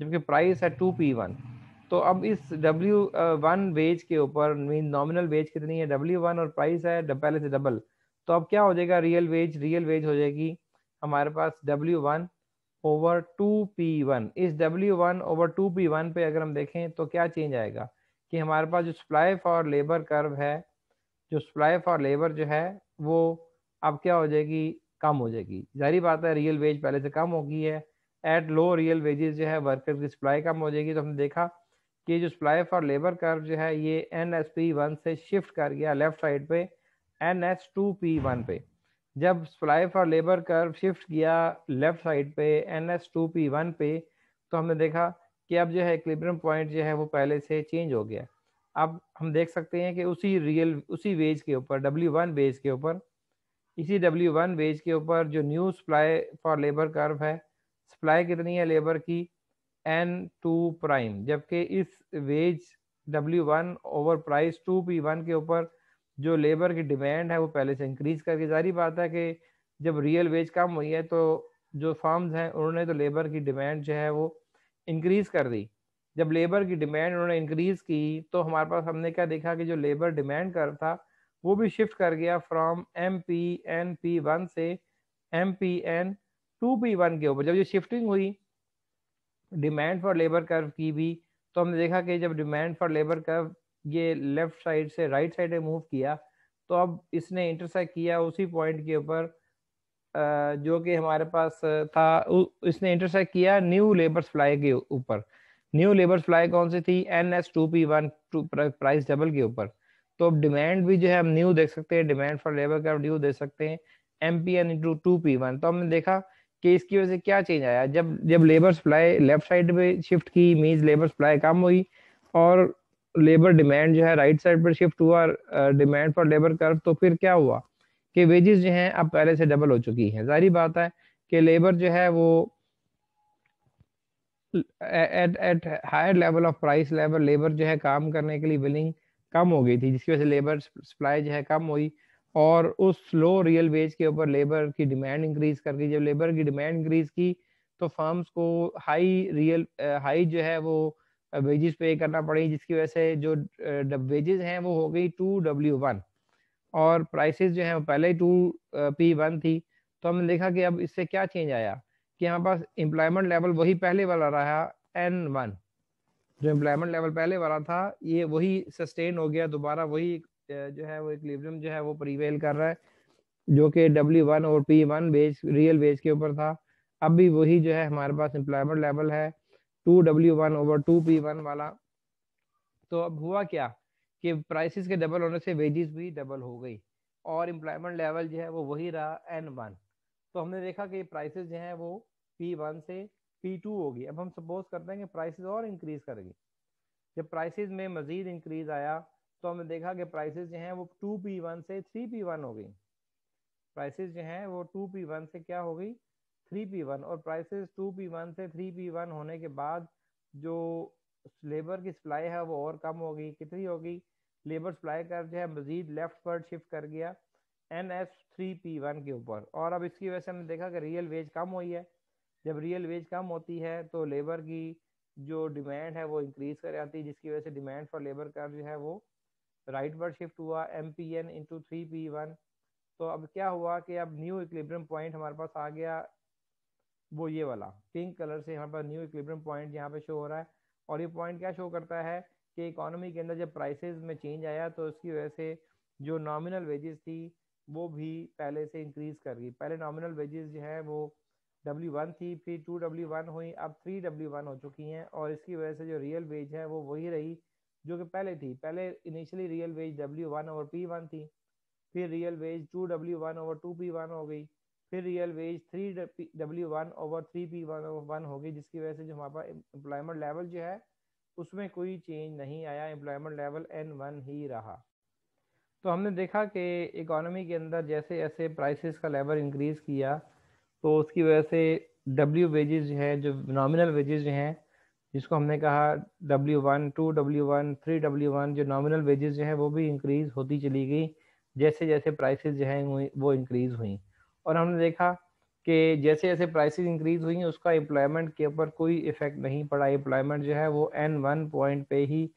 जबकि प्राइस है टू पी वन तो अब इस डब्ल्यू वन वेज के ऊपर मीन नॉमिनल वेज कितनी है? डब्ल्यू वन और प्राइस है पहले से डबल तो अब क्या हो जाएगा? रियल वेज रियल वेज हो जाएगी हमारे पास W one over two P one इस W one over two P one पे अगर हम देखें तो क्या चेंज आएगा? कि हमारे पास जो सप्लाई फॉर लेबर कर्व है, जो सप्लाई फॉर लेबर जो है, वो अब क्या हो जाएगी? कम हो जाएगी। जारी बात है रियल वेज पहले से कम हो गई है। एट लो रियल वेजेस जो है वर्कर की सप्लाई कम हो जाएगी। तो हमने देखा कि जो सप्लाई फॉर लेबर कर्व जो है, ये एन एस पी वन से शिफ्ट कर गया लेफ़्ट साइड पे N S two P one पे। जब supply for labour curve shift किया लेफ़्ट साइड पे N S two P one पे तो हमने देखा कि अब जो है इक्लिब्रियम पॉइंट जो है, वो पहले से चेंज हो गया। अब हम देख सकते हैं कि उसी रियल उसी वेज के ऊपर डब्ल्यू वन वेज के ऊपर इसी डब्ल्यू वन वेज के ऊपर जो new supply for labour curve है सप्लाई कितनी है लेबर की? एन टू प्राइम जबकि इस wage W one over price two P one के ऊपर जो लेबर की डिमांड है, वो पहले से इंक्रीज करके जारी बात है कि जब रियल वेज कम हुई है तो जो फॉर्म्स हैं, उन्होंने तो लेबर की डिमांड जो है, वो इंक्रीज कर दी। जब लेबर की डिमांड उन्होंने इंक्रीज की तो हमारे पास हमने क्या देखा कि जो लेबर डिमांड कर था वो भी शिफ्ट कर गया from M P N P one से M P N two P one के ऊपर। जब ये शिफ्टिंग हुई डिमांड फॉर लेबर कर्व की भी तो हमने देखा कि जब डिमांड फॉर लेबर कर्व ये लेफ़्ट साइड से राइट साइड में मूव किया तो अब इसने इंटरसेक्ट किया उसी पॉइंट के ऊपर जो कि हमारे पास था। इसने इंटरसेक्ट किया न्यू लेबर सप्लाई के ऊपर। न्यू लेबर सप्लाई कौन सी थी? N S two P one price double के ऊपर। तो अब डिमांड भी जो है, हम न्यू देख सकते हैं डिमांड फॉर लेबर का न्यू देख सकते हैं M P N into two P one तो हमने देखा कि इसकी वजह से क्या चेंज आया। जब जब लेबर सप्लाई लेफ़्ट साइड पे शिफ्ट की मीन्स लेबर सप्लाई कम हुई और लेबर डिमांड जो है राइट साइड पर शिफ्ट हुआ डिमांड फॉर लेबर कर्व तो फिर क्या हुआ कि वेजेस जो हैं अब पहले से डबल हो चुकी हैं। जारी बात है कि लेबर जो है वो at at higher level of price level labour जो है काम करने के लिए विलिंग कम हो गई थी, जिसकी वजह से लेबर सप्लाई जो है कम हुई और उस लो रियल वेज के ऊपर लेबर की डिमांड इंक्रीज कर गई जब लेबर की डिमांड इंक्रीज की तो फर्म्स को हाई रियल हाई जो है वो वेजेस पे करना पड़ी, जिसकी वजह से जो वेजेस हैं वो हो गई टू डब्ल्यू वन और प्राइसेस जो है वो पहले ही टू पी वन थी। तो हमने देखा कि अब इससे क्या चेंज आया कि हमारे पास एम्प्लॉयमेंट लेवल वही पहले वाला रहा एन वन जो एम्प्लॉयमेंट लेवल पहले वाला था, ये वही सस्टेन हो गया, दोबारा वही जो है वो इक्लिब्रियम जो है वो प्रीवेल कर रहा है, जो कि डब्ल्यू वन और P one base real base के ऊपर था। अब भी वही जो है हमारे पास एम्प्लॉयमेंट लेवल है two W one over two P one वाला। तो अब हुआ क्या कि प्राइसेस के डबल होने से वेजेस भी डबल हो गई और एम्प्लॉयमेंट लेवल जो है वो वही रहा एन वन तो हमने देखा कि प्राइसेस जो है वो पी वन से पी टू होगी। अब हम सपोज़ करते हैं कि प्राइसेस और इंक्रीज करेगी। जब प्राइसेस में मजीद इंक्रीज आया तो हमने देखा कि प्राइसेस जो हैं वो टू पी वन से थ्री पी वन हो गई। प्राइसेस जो हैं वो टू पी वन से क्या हो गई? थ्री पी वन और प्राइसेस टू पी वन से थ्री पी वन होने के बाद जो लेबर की सप्लाई है, वो और कम हो गई। कितनी होगी लेबर सप्लाई कर जो है मजीद लेफ़्ट पर शिफ्ट कर गया N S three P one के ऊपर। और अब इसकी वजह से हमने देखा कि रियल वेज कम हुई है। जब रियल वेज कम होती है तो लेबर की जो डिमांड है, वो इंक्रीज कर जाती है, जिसकी वजह से डिमांड फॉर लेबर का जो है, वो राइट वर्ड शिफ्ट हुआ M P N into three P one तो अब क्या हुआ कि अब न्यू इक्विलिब्रियम पॉइंट हमारे पास आ गया, वो ये वाला पिंक कलर से हमारे पास न्यू इक्विलिब्रियम पॉइंट यहाँ पे शो हो रहा है। और ये पॉइंट क्या शो करता है कि इकोनॉमी के अंदर जब प्राइसेस में चेंज आया तो उसकी वजह से जो नॉमिनल वेजेस थी, वो भी पहले से इंक्रीज कर गई। पहले नॉमिनल वेजेस जो है, वो डब्ल्यू वन थी, फिर टू डब्ल्यू वन हुई, अब थ्री डब्ल्यू वन हो चुकी हैं और इसकी वजह से जो रियल वेज है वो वही रही जो कि पहले थी। पहले initially real wage W one over P one थी, फिर real wage two W one over two P one हो गई, फिर real wage three W one over three P one one हो गई, जिसकी वजह से जो हमारे पास एम्प्लॉयमेंट लेवल जो है, उसमें कोई चेंज नहीं आया एम्प्लॉयमेंट लेवल एन वन ही रहा। तो हमने देखा कि इकोनॉमी के अंदर जैसे जैसे प्राइसेस का लेवल इंक्रीज किया तो उसकी वजह से डब्ल्यू वेजेस जो है, जो नॉमिनल वेजेस जो हैं, जिसको हमने कहा W one two W one three W one जो नॉमिनल वेजेस जो है, वो भी इंक्रीज होती चली गई। जैसे जैसे प्राइसेस जो हैं वो इंक्रीज हुई। और हमने देखा कि जैसे जैसे प्राइसेस इंक्रीज हुई, उसका एम्प्लॉयमेंट के ऊपर कोई इफ़ेक्ट नहीं पड़ा। एम्प्लॉयमेंट जो है, वो एन वन पॉइंट पे ही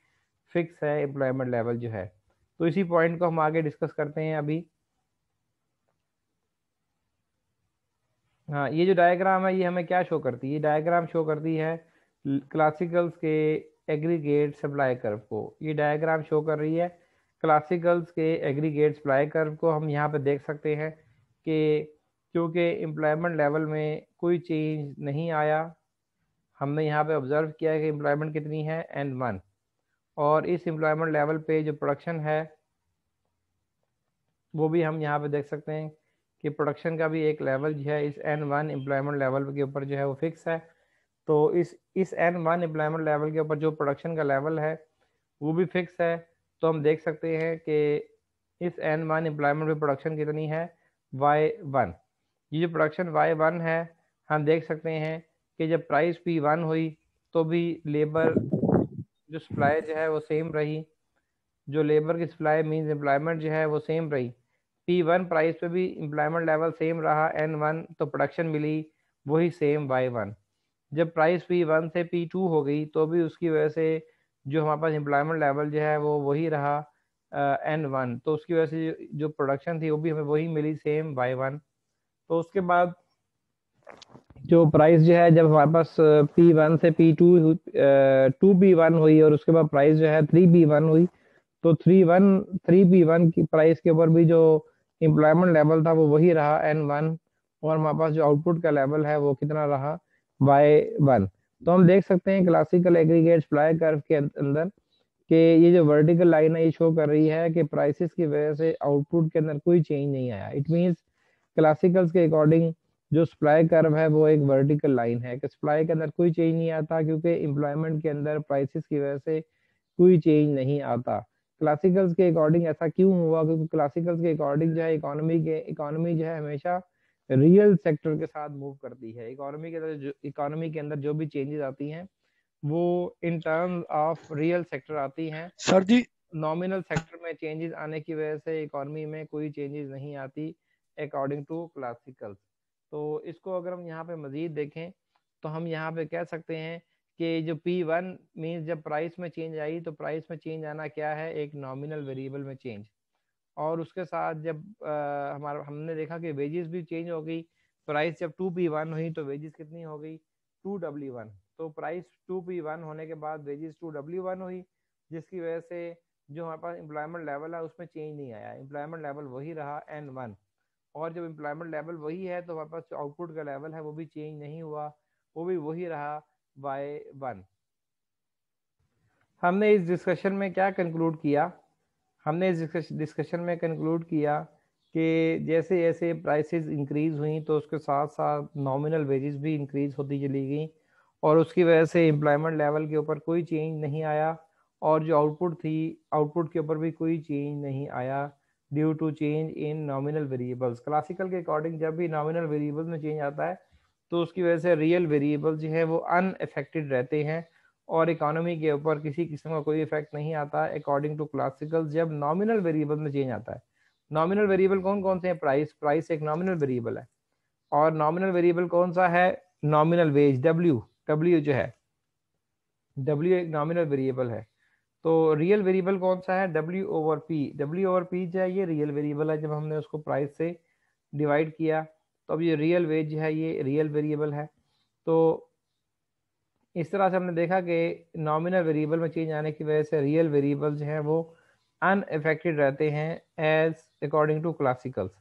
फिक्स है एम्प्लॉयमेंट लेवल जो है। तो इसी पॉइंट को हम आगे डिस्कस करते हैं अभी। हाँ ये जो डायग्राम है, ये हमें क्या शो करती है? ये डायग्राम शो करती है क्लासिकल्स के एग्रीगेट सप्लाई कर्व को। ये डायग्राम शो कर रही है क्लासिकल्स के एग्रीगेट सप्लाई कर्व को। हम यहाँ पे देख सकते हैं कि क्योंकि एम्प्लॉयमेंट लेवल में कोई चेंज नहीं आया, हमने यहाँ पे ऑब्ज़र्व किया है कि एम्प्लॉयमेंट कितनी है एन वन और इस एम्प्लॉयमेंट लेवल पे जो प्रोडक्शन है, वो भी हम यहाँ पे देख सकते हैं कि प्रोडक्शन का भी एक लेवल जो है, इस एन वन एम्प्लॉयमेंट लेवल के ऊपर जो है वो फिक्स है। तो इस इस एन वन एम्प्लॉयमेंट लेवल के ऊपर जो प्रोडक्शन का लेवल है, वो भी फिक्स है। तो हम देख सकते हैं कि इस एन वन एम्प्लॉयमेंट में प्रोडक्शन कितनी है? वाई वन ये जो प्रोडक्शन वाई वन है, हम देख सकते हैं कि जब प्राइस पी वन हुई तो भी लेबर जो सप्लाई जो है वो सेम रही। जो लेबर की सप्लाई मीन्स एम्प्लॉयमेंट जो है वो सेम रही। पी वन प्राइस पे भी एम्प्लॉयमेंट लेवल सेम रहा एन वन तो प्रोडक्शन मिली, वही सेम वाई वन जब प्राइस पी वन से पी टू हो गई तो भी उसकी वजह से जो हमारे पास एम्प्लॉयमेंट लेवल जो है, वो वही रहा एन वन तो उसकी वजह से जो प्रोडक्शन थी, वो भी हमें वही मिली सेम वाई वन तो उसके बाद जो प्राइस जो है, जब हमारे पास पी वन से P two two P one हुई और उसके बाद प्राइस जो है थ्री पी वन हुई तो three one three P one की प्राइस के ऊपर भी जो एम्प्लॉयमेंट लेवल था, वो वही रहा एन वन और हमारे पास जो आउटपुट का लेवल है, वो कितना रहा वाई वन तो हम देख सकते हैं क्लासिकल एग्रीगेट सप्लाई कर्व के अंदर कि ये जो वर्टिकल लाइन है, ये शो कर रही है कि प्राइसेस की वजह से आउटपुट के अंदर कोई चेंज नहीं आया। इट मीन्स क्लासिकल्स के अकॉर्डिंग जो सप्लाई कर्व है, वो एक वर्टिकल लाइन है। कि सप्लाई के अंदर कोई चेंज नहीं आता, क्योंकि एम्प्लॉयमेंट के अंदर प्राइसेस की वजह से कोई चेंज नहीं आता। क्लासिकल्स के अकॉर्डिंग ऐसा क्यों हुआ? क्योंकि क्लासिकल्स के अकॉर्डिंग जो है इकोनॉमी के इकोनॉमी जो है हमेशा रियल सेक्टर के साथ मूव करती है। इकोनॉमी के अंदर जो इकोनॉमी के अंदर जो भी चेंजेस आती हैं वो in terms of real sector आती हैं। सर जी। नॉमिनल सेक्टर में चेंजेस आने की वजह से इकोनॉमी में कोई चेंजेस नहीं आती अकॉर्डिंग टू क्लासिकल तो इसको अगर हम यहाँ पे मजीद देखें तो हम यहाँ पे कह सकते हैं कि जो पी वन मीन्स जब प्राइस में चेंज आई तो प्राइस में चेंज आना क्या है? एक नॉमिनल वेरिएबल में चेंज और उसके साथ जब आ, हमारा हमने देखा कि वेजेस भी चेंज हो गई। प्राइस जब टू पी वन हुई तो वेजेस कितनी हो गई? टू डब्ल्यू वन तो प्राइस टू पी वन होने के बाद वेजेस टू डब्ल्यू वन हुई जिसकी वजह से जो हमारे पास एम्प्लॉयमेंट लेवल है उसमें चेंज नहीं आया। एम्प्लॉयमेंट लेवल वही रहा एन वन और जब एम्प्लॉयमेंट लेवल वही है तो हमारे पास आउटपुट का लेवल है वो भी चेंज नहीं हुआ। वो भी वही रहा। बाय वन हमने इस डिस्कशन में क्या कंक्लूड किया? हमने इस डिस्कशन में कंक्लूड किया कि जैसे जैसे प्राइसेस इंक्रीज हुई तो उसके साथ साथ नॉमिनल वेजेस भी इंक्रीज होती चली गई और उसकी वजह से एम्प्लॉयमेंट लेवल के ऊपर कोई चेंज नहीं आया और जो आउटपुट थी आउटपुट के ऊपर भी कोई चेंज नहीं आया due to change in nominal variables classical के अकॉर्डिंग जब भी नॉमिनल वेरिएबल्स में चेंज आता है तो उसकी वजह से रियल वेरिएबल जो है वो अनएफेक्टेड रहते हैं और इकोनॉमी के ऊपर किसी किस्म का कोई इफ़ेक्ट नहीं आता अकॉर्डिंग टू क्लासिकल जब नॉमिनल वेरिएबल में चेंज आता है। नॉमिनल वेरिएबल कौन कौन से हैं? प्राइस प्राइस एक नॉमिनल वेरिएबल है। और नॉमिनल वेरिएबल कौन सा है? नॉमिनल वेज डब्ल्यू डब्ल्यू जो है। डब्ल्यू एक नॉमिनल वेरिएबल है। तो रियल वेरिएबल कौन सा है? W over P W over P जो है, ये रियल वेरिएबल है जब हमने उसको प्राइस से डिवाइड किया। तो अब ये रियल वेज है, ये रियल वेरिएबल है। तो इस तरह से हमने देखा कि नॉमिनल वेरिएबल में चेंज आने की वजह से रियल वेरिएबल जो हैं वो अनएफेक्टेड रहते हैं एज अकॉर्डिंग टू क्लासिकल्स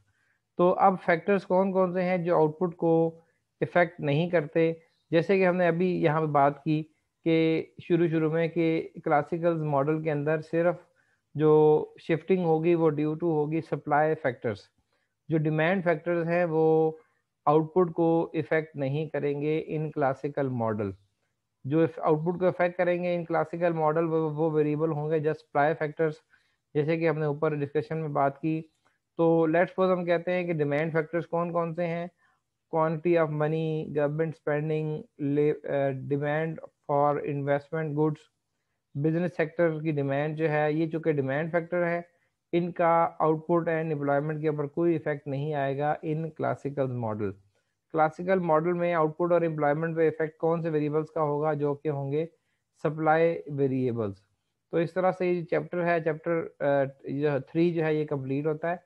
तो अब फैक्टर्स कौन कौन से हैं जो आउटपुट को इफ़ेक्ट नहीं करते? जैसे कि हमने अभी यहाँ पे बात की कि शुरू शुरू में कि क्लासिकल मॉडल के अंदर सिर्फ़ जो शिफ्टिंग होगी वो ड्यू टू होगी सप्लाई फैक्टर्स जो डिमांड फैक्टर्स हैं वो आउटपुट को इफ़ेक्ट नहीं करेंगे इन क्लासिकल मॉडल जो आउटपुट को इफ़ेक्ट करेंगे इन क्लासिकल मॉडल वो, वेरिएबल होंगे जस्ट सप्लाई फैक्टर्स जैसे कि हमने ऊपर डिस्कशन में बात की तो लेट्स सपोज़ हम कहते हैं कि डिमांड फैक्टर्स कौन कौन से हैं? Quantity of money government spending demand for investment goods business sector की डिमांड जो है ये चूँकि डिमांड फैक्टर है इनका आउटपुट एंड एम्प्लॉयमेंट के ऊपर कोई इफ़ेक्ट नहीं आएगा in classical model. Classical model में आउटपुट और एम्प्लॉयमेंट पे इफ़ेक्ट कौन से वेरिएबल्स का होगा, जो कि होंगे सप्लाई वेरिएबल्स। तो इस तरह से ये चैप्टर है चैप्टर थ्री जो है, ये कंप्लीट होता है।